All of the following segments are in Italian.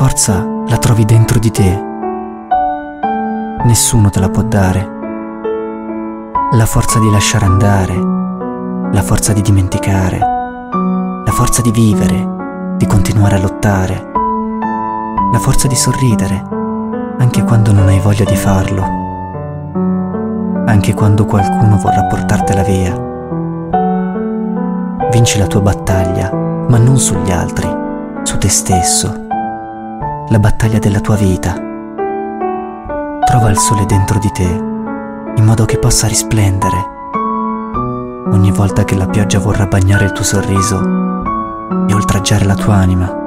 forza la trovi dentro di te. Nessuno te la può dare. La forza di lasciare andare, la forza di dimenticare, la forza di vivere, di continuare a lottare, la forza di sorridere, anche quando non hai voglia di farlo, anche quando qualcuno vorrà portartela via. Vinci la tua battaglia, ma non sugli altri, su te stesso. La battaglia della tua vita. Trova il sole dentro di te, in modo che possa risplendere. Ogni volta che la pioggia vorrà bagnare il tuo sorriso e oltraggiare la tua anima.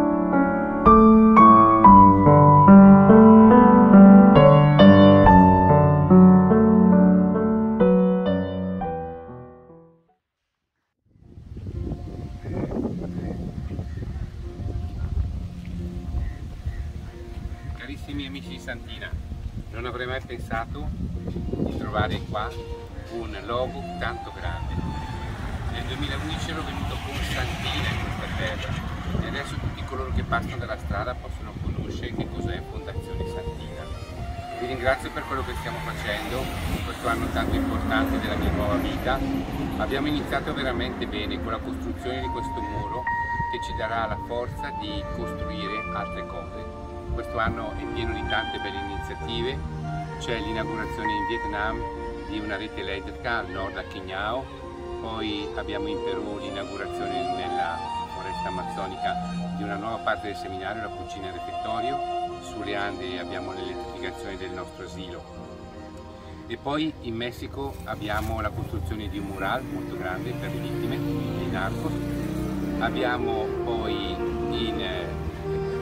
Carissimi amici di Santina, non avrei mai pensato di trovare qua un logo tanto grande. Nel 2011 ero venuto con Santina in questa terra e adesso tutti coloro che passano dalla strada possono conoscere che cos'è Fondazione Santina. Vi ringrazio per quello che stiamo facendo in questo anno tanto importante della mia nuova vita. Abbiamo iniziato veramente bene con la costruzione di questo muro che ci darà la forza di costruire altre cose. Questo anno è pieno di tante belle iniziative, c'è l'inaugurazione in Vietnam di una rete elettrica al nord a Chignao, poi abbiamo in Perù l'inaugurazione nella foresta amazzonica di una nuova parte del seminario, la cucina e refettorio, sulle Ande abbiamo l'elettrificazione del nostro asilo. E poi in Messico abbiamo la costruzione di un mural molto grande per le vittime dei narcos. Abbiamo poi in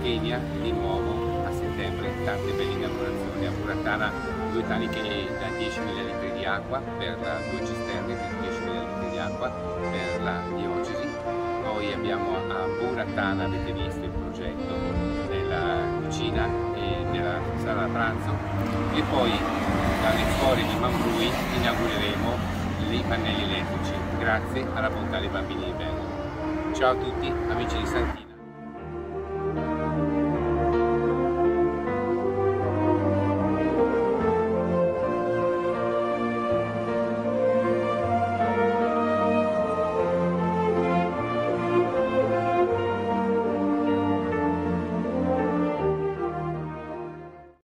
Kenya di nuovo a settembre. Tante belle inaugurazioni a Muratana due taniche da 10.000 litri di acqua per due cisterne da 10.000 litri di acqua per la diocesi. Poi abbiamo a Muratana avete visto il progetto della cucina e della sala pranzo. E poi dalle scuole di Mambrui inaugureremo i pannelli elettrici grazie alla bontà dei bambini di Bello ciao a tutti amici di Santini